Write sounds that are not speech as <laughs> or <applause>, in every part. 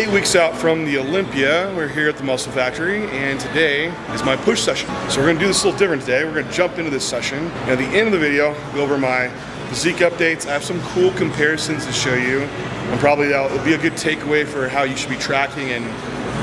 Eight weeks out from the Olympia, we're here at the Muscle Factory, and today is my push session. So we're gonna do this a little different today. We're gonna jump into this session. And at the end of the video, go over my physique updates. I have some cool comparisons to show you, and probably that'll be a good takeaway for how you should be tracking and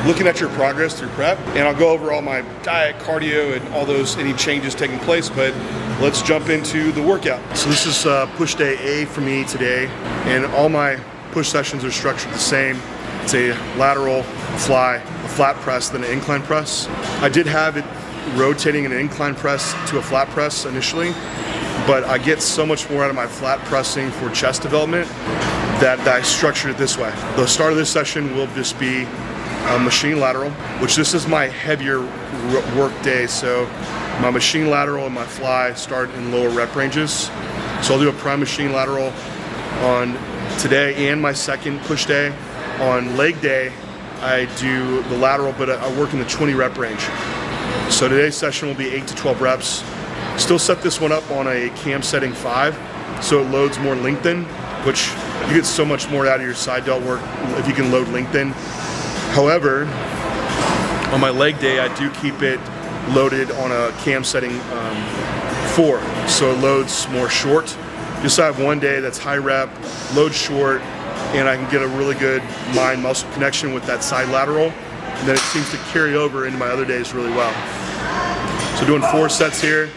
looking at your progress through prep. And I'll go over all my diet, cardio, and all those, any changes taking place, but let's jump into the workout. So this is uh, push day A for me today, and all my push sessions are structured the same. It's a lateral, fly, a flat press, then an incline press. I did have it rotating an incline press to a flat press initially, but I get so much more out of my flat pressing for chest development that, that I structured it this way. The start of this session will just be a machine lateral, which this is my heavier work day. So my machine lateral and my fly start in lower rep ranges. So I'll do a prime machine lateral on today and my second push day on leg day, I do the lateral, but I work in the 20 rep range. So today's session will be 8 to 12 reps. Still set this one up on a cam setting 5, so it loads more lengthen, which you get so much more out of your side delt work if you can load lengthen. However, on my leg day, I do keep it loaded on a cam setting um, 4, so it loads more short. Just I have one day that's high rep, load short, and I can get a really good mind muscle connection with that side lateral. And then it seems to carry over into my other days really well. So doing four sets here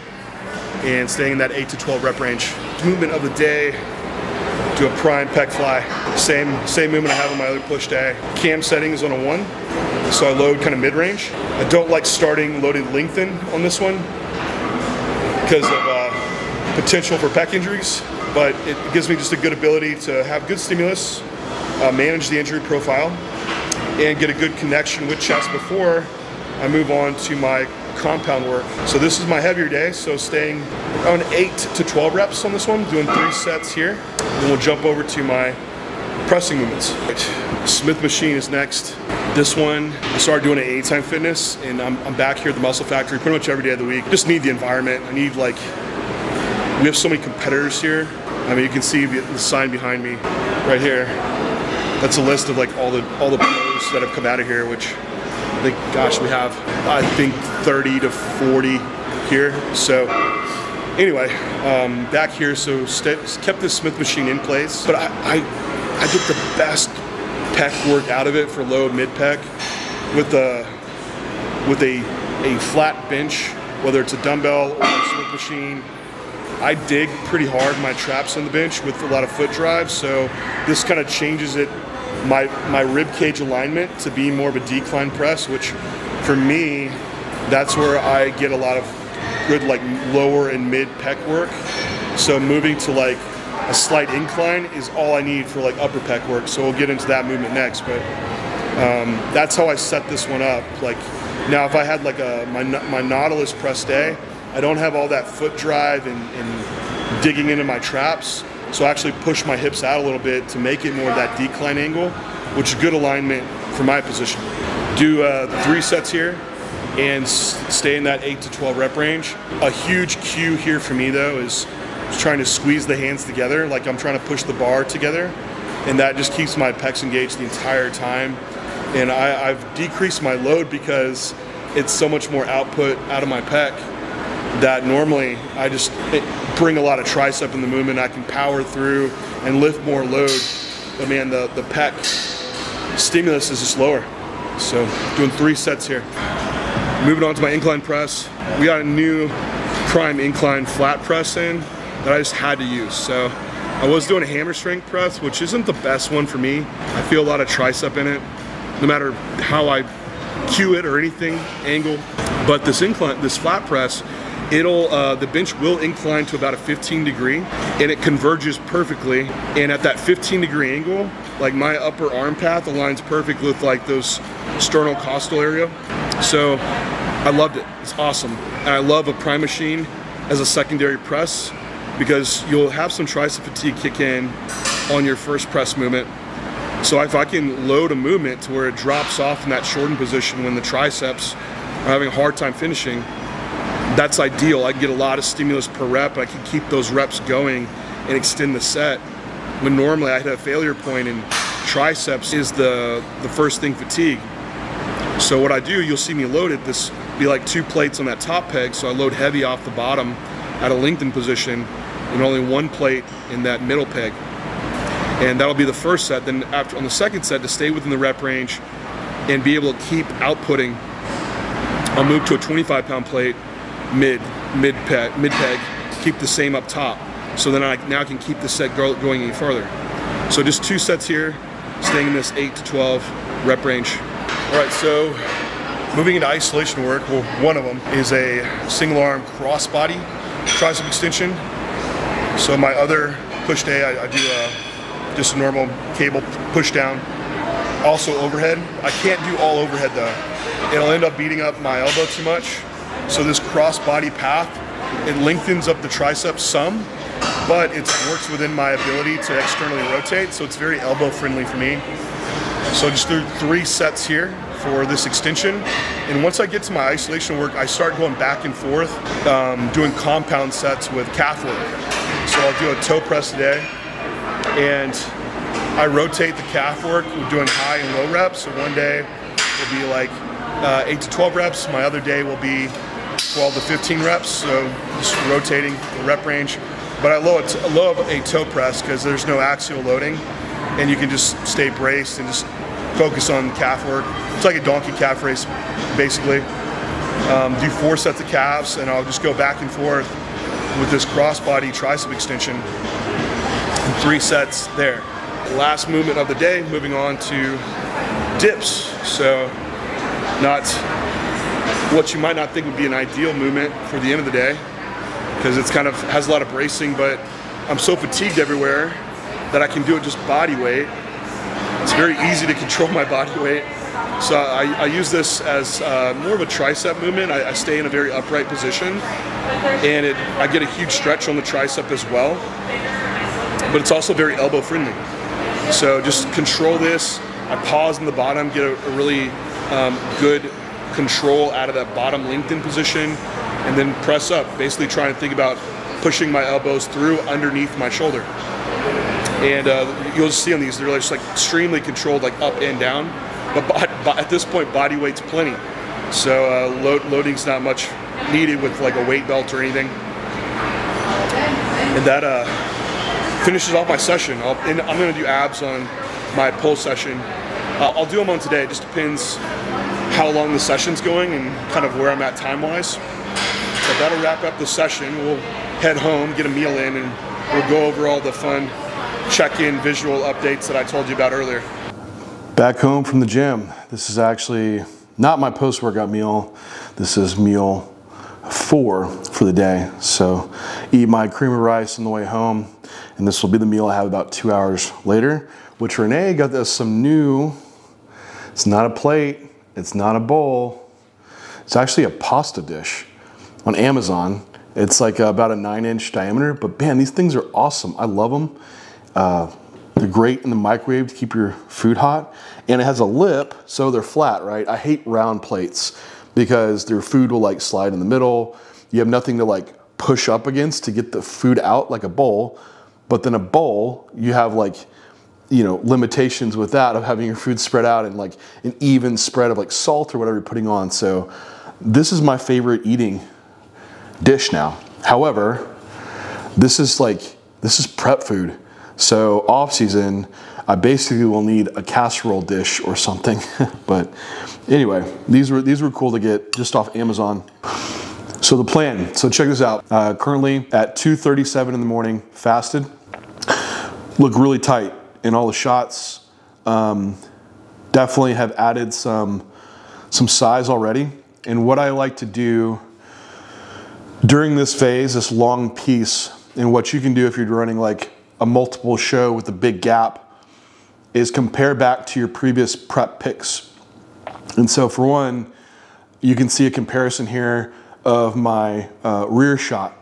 and staying in that 8 to 12 rep range. Movement of the day, do a prime pec fly. Same, same movement I have on my other push day. Cam settings on a one, so I load kind of mid-range. I don't like starting loaded lengthen on this one because of uh, potential for pec injuries but it gives me just a good ability to have good stimulus, uh, manage the injury profile, and get a good connection with chest before I move on to my compound work. So this is my heavier day, so staying on 8 to 12 reps on this one, doing three sets here. Then we'll jump over to my pressing movements. Smith machine is next. This one, I started doing it at Anytime Fitness, and I'm, I'm back here at the Muscle Factory pretty much every day of the week. Just need the environment. I need like, we have so many competitors here I mean, you can see the sign behind me right here. That's a list of like all the all the pros that have come out of here, which I think, gosh, we have I think 30 to 40 here. So anyway, um, back here, so kept this Smith machine in place, but I, I, I get the best pec work out of it for low mid pec with a with a a flat bench, whether it's a dumbbell or a Smith machine I dig pretty hard my traps on the bench with a lot of foot drive, so this kind of changes it, my, my rib cage alignment to be more of a decline press, which for me, that's where I get a lot of good like lower and mid pec work. So moving to like a slight incline is all I need for like upper pec work. So we'll get into that movement next, but um, that's how I set this one up. Like now, if I had like a my my Nautilus press day, I don't have all that foot drive and, and digging into my traps. So I actually push my hips out a little bit to make it more of that decline angle, which is good alignment for my position. Do uh, three sets here and stay in that 8 to 12 rep range. A huge cue here for me though is trying to squeeze the hands together like I'm trying to push the bar together and that just keeps my pecs engaged the entire time. And I, I've decreased my load because it's so much more output out of my pec that normally I just bring a lot of tricep in the movement. I can power through and lift more load. But man, the, the pec stimulus is just lower. So doing three sets here. Moving on to my incline press. We got a new prime incline flat press in that I just had to use. So I was doing a hammer strength press, which isn't the best one for me. I feel a lot of tricep in it, no matter how I cue it or anything, angle. But this incline, this flat press, it'll uh, the bench will incline to about a 15 degree and it converges perfectly. And at that 15 degree angle like my upper arm path aligns perfect with like those sternocostal area. So I loved it. It's awesome. And I love a prime machine as a secondary press because you'll have some tricep fatigue kick in on your first press movement. So if I can load a movement to where it drops off in that shortened position when the triceps are having a hard time finishing that's ideal. I get a lot of stimulus per rep. I can keep those reps going and extend the set. When normally I hit a failure point and triceps is the, the first thing fatigue. So what I do, you'll see me load it, this be like two plates on that top peg, so I load heavy off the bottom at a lengthened position and only one plate in that middle peg. And that'll be the first set. Then after on the second set, to stay within the rep range and be able to keep outputting, I'll move to a 25 pound plate mid, mid peg, mid peg, keep the same up top. So then I now can keep the set going any further. So just two sets here, staying in this 8 to 12 rep range. All right, so moving into isolation work, well, one of them is a single arm crossbody tricep extension. So my other push day, I, I do a, just a normal cable push down. Also overhead. I can't do all overhead though. It'll end up beating up my elbow too much. So this cross-body path, it lengthens up the triceps some, but it works within my ability to externally rotate, so it's very elbow friendly for me. So just do three sets here for this extension. And once I get to my isolation work, I start going back and forth, um, doing compound sets with calf work. So I'll do a toe press today, and I rotate the calf work with doing high and low reps. So one day will be like uh, 8 to 12 reps, my other day will be 12 to 15 reps, so just rotating the rep range. But I love a toe press because there's no axial loading and you can just stay braced and just focus on calf work. It's like a donkey calf race, basically. Um, do four sets of calves, and I'll just go back and forth with this crossbody tricep extension. Three sets there. Last movement of the day, moving on to dips. So, not what you might not think would be an ideal movement for the end of the day, because it's kind of has a lot of bracing, but I'm so fatigued everywhere that I can do it just body weight. It's very easy to control my body weight. So I, I use this as uh, more of a tricep movement. I, I, stay in a very upright position and it, I get a huge stretch on the tricep as well. But it's also very elbow friendly. So just control this. I pause in the bottom, get a, a really um, good control out of that bottom lengthened position and then press up, basically trying to think about pushing my elbows through underneath my shoulder. And uh, you'll see on these, they're just like extremely controlled, like up and down. But <laughs> at this point, body weight's plenty. So uh, load, loading's not much needed with like a weight belt or anything. And that uh, finishes off my session. i am gonna do abs on my pull session. I'll do them on today. It just depends how long the session's going and kind of where I'm at time-wise. But that'll wrap up the session. We'll head home, get a meal in, and we'll go over all the fun check-in visual updates that I told you about earlier. Back home from the gym. This is actually not my post-workout meal. This is meal four for the day. So eat my cream of rice on the way home. And this will be the meal I have about two hours later, which Renee got us some new, it's not a plate, it's not a bowl. It's actually a pasta dish on Amazon. It's like about a nine inch diameter, but man, these things are awesome. I love them. Uh, they're great in the microwave to keep your food hot. And it has a lip, so they're flat, right? I hate round plates because their food will like slide in the middle. You have nothing to like push up against to get the food out like a bowl. But then a bowl, you have like, you know, limitations with that of having your food spread out and like an even spread of like salt or whatever you're putting on. So this is my favorite eating dish now. However, this is like, this is prep food. So off season, I basically will need a casserole dish or something. <laughs> but anyway, these were these were cool to get just off Amazon. So the plan, so check this out. Uh, currently at 2.37 in the morning, fasted. Look really tight in all the shots. Um, definitely have added some, some size already. And what I like to do during this phase, this long piece, and what you can do if you're running like a multiple show with a big gap is compare back to your previous prep picks. And so for one, you can see a comparison here of my uh, rear shot.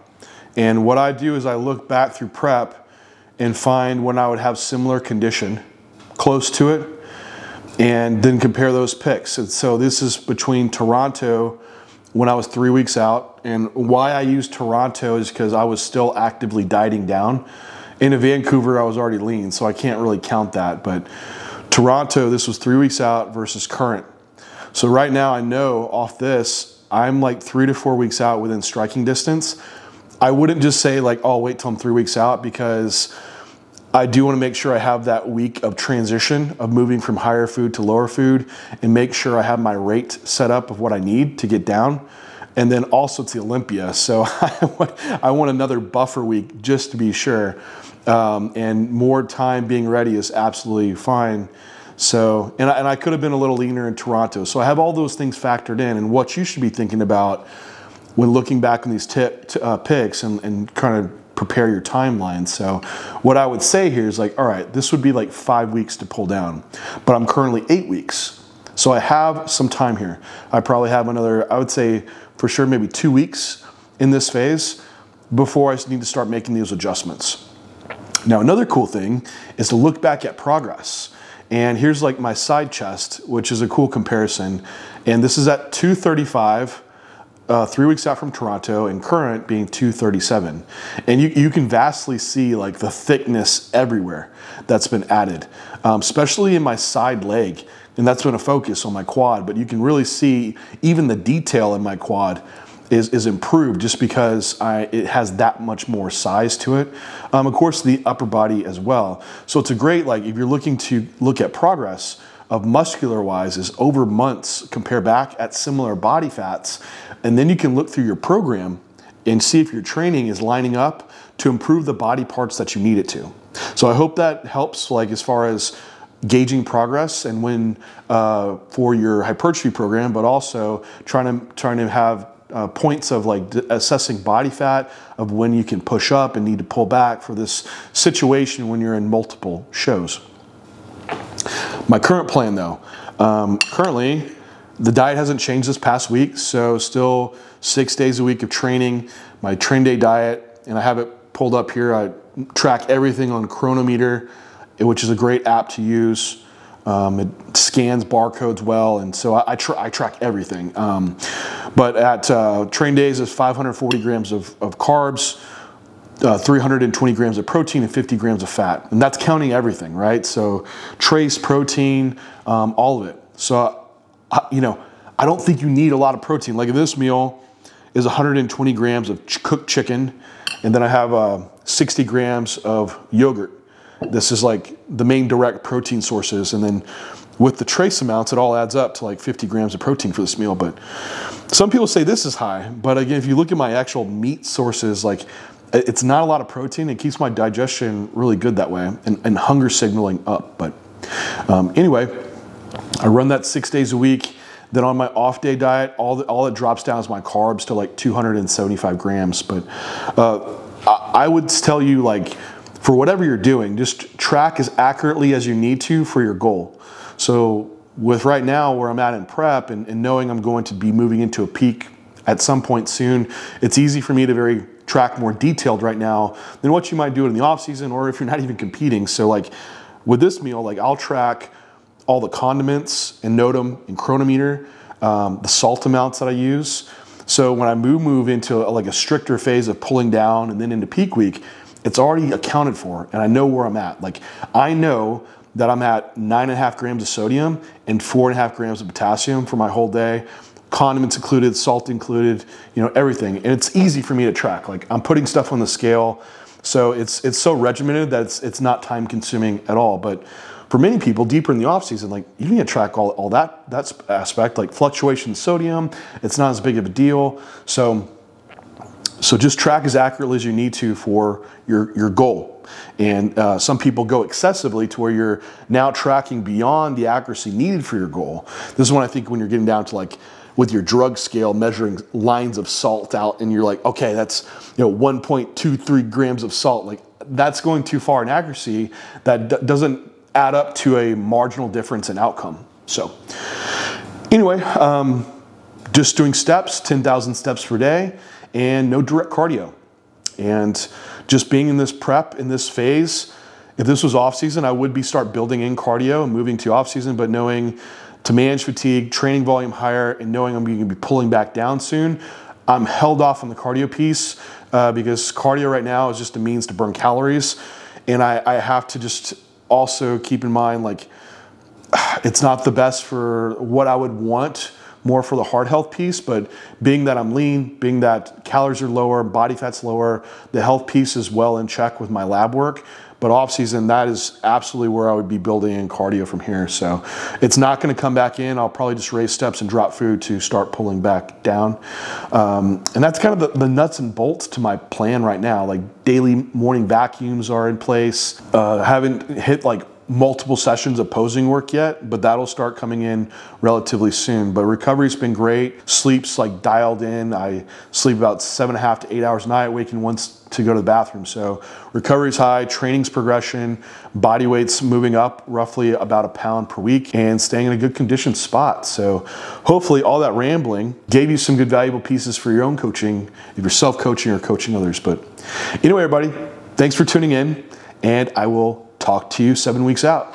And what I do is I look back through prep and find when I would have similar condition close to it and then compare those picks. And so this is between Toronto when I was three weeks out. And why I use Toronto is because I was still actively dieting down. In Vancouver, I was already lean, so I can't really count that. But Toronto, this was three weeks out versus current. So right now I know off this, I'm like three to four weeks out within striking distance. I wouldn't just say like, oh, wait till I'm three weeks out because I do want to make sure I have that week of transition of moving from higher food to lower food and make sure I have my rate set up of what I need to get down. And then also to Olympia. <laughs> So I want, I want another buffer week just to be sure. Um, and more time being ready is absolutely fine. So, and I, and I could have been a little leaner in Toronto. So I have all those things factored in and what you should be thinking about when looking back on these tip, uh, picks and, and kind of prepare your timeline. So what I would say here is like, all right, this would be like five weeks to pull down, but I'm currently eight weeks. So I have some time here. I probably have another, I would say for sure, maybe two weeks in this phase before I need to start making these adjustments. Now, another cool thing is to look back at progress. And here's like my side chest, which is a cool comparison. And this is at 235 uh, three weeks out from Toronto and current being 237. And you, you can vastly see like the thickness everywhere that's been added, um, especially in my side leg. And that's been a focus on my quad, but you can really see even the detail in my quad is, is improved just because I, it has that much more size to it. Um, of course, the upper body as well. So it's a great, like if you're looking to look at progress, of muscular wise is over months compare back at similar body fats and then you can look through your program and see if your training is lining up to improve the body parts that you need it to so i hope that helps like as far as gauging progress and when uh, for your hypertrophy program but also trying to trying to have uh, points of like assessing body fat of when you can push up and need to pull back for this situation when you're in multiple shows my current plan though, um, currently the diet hasn't changed this past week, so still six days a week of training, my train day diet, and I have it pulled up here. I track everything on Cronometer, which is a great app to use. Um, it scans barcodes well, and so I, I, tra I track everything. Um, but at uh, train days is 540 grams of, of carbs, uh, 320 grams of protein and 50 grams of fat. And that's counting everything, right? So trace, protein, um, all of it. So, uh, you know, I don't think you need a lot of protein. Like this meal is 120 grams of ch cooked chicken, and then I have uh, 60 grams of yogurt. This is like the main direct protein sources. And then with the trace amounts, it all adds up to like 50 grams of protein for this meal. But some people say this is high. But again, if you look at my actual meat sources, like it's not a lot of protein. It keeps my digestion really good that way and, and hunger signaling up. But um, anyway, I run that six days a week. Then on my off day diet, all, the, all it drops down is my carbs to like 275 grams. But uh, I, I would tell you like, for whatever you're doing, just track as accurately as you need to for your goal. So with right now where I'm at in prep and, and knowing I'm going to be moving into a peak at some point soon, it's easy for me to very track more detailed right now than what you might do in the off season or if you're not even competing. So like with this meal, like I'll track all the condiments and note them in Cronometer, um, the salt amounts that I use. So when I move move into a, like a stricter phase of pulling down and then into peak week, it's already accounted for and I know where I'm at. Like I know that I'm at nine and a half grams of sodium and four and a half grams of potassium for my whole day condiments included, salt included, you know, everything. And it's easy for me to track. Like I'm putting stuff on the scale. So it's it's so regimented that it's, it's not time consuming at all. But for many people deeper in the off season, like you need to track all, all that, that aspect, like fluctuation sodium, it's not as big of a deal. So, so just track as accurately as you need to for your, your goal. And uh, some people go excessively to where you're now tracking beyond the accuracy needed for your goal. This is when I think when you're getting down to like with your drug scale measuring lines of salt out and you're like, okay, that's you know 1.23 grams of salt. Like that's going too far in accuracy that doesn't add up to a marginal difference in outcome. So anyway, um, just doing steps, 10,000 steps per day and no direct cardio. And just being in this prep, in this phase, if this was off season, I would be start building in cardio and moving to off season, but knowing to manage fatigue, training volume higher, and knowing I'm going to be pulling back down soon, I'm held off on the cardio piece uh, because cardio right now is just a means to burn calories. And I, I have to just also keep in mind like <sighs> it's not the best for what I would want more for the heart health piece, but being that I'm lean, being that calories are lower, body fat's lower, the health piece is well in check with my lab work. But off season, that is absolutely where I would be building in cardio from here. So it's not going to come back in. I'll probably just raise steps and drop food to start pulling back down. Um, and that's kind of the, the, nuts and bolts to my plan right now. Like daily morning vacuums are in place. Uh, haven't hit like multiple sessions of posing work yet, but that'll start coming in relatively soon. But recovery's been great. Sleep's like dialed in. I sleep about seven and a half to eight hours a night, waking once to go to the bathroom. So recovery's high, training's progression, body weight's moving up roughly about a pound per week and staying in a good condition spot. So hopefully all that rambling gave you some good valuable pieces for your own coaching, if you're self-coaching or coaching others. But anyway, everybody, thanks for tuning in and I will talk to you seven weeks out.